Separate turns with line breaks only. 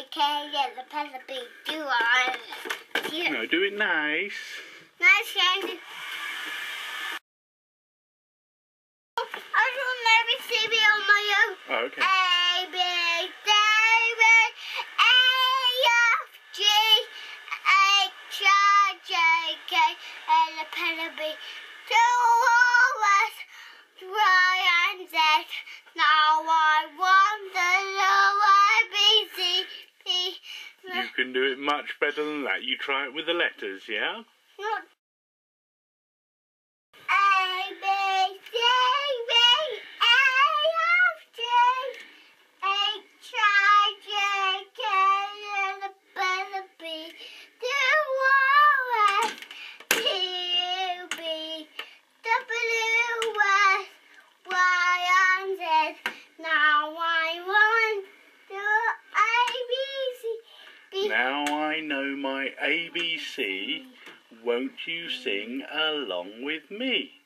J, K, L, M, N, O, do I? Yeah.
No, do it nice.
Nice game. I will maybe see me on.
Oh, okay.
A, B, C, D, E, F, G, H, I, J, K, L, M, N, O, Q, R, S,
can do it much better than that. You try it with the letters, yeah?
Not A, B, C, D, E, F, G, H, I, J, K, L, M, N, P, Q, R, S, T, U, V, W, X, Y, and Z. Now I want to A, B, C, D.
Now I know my ABC. Won't you sing along with me?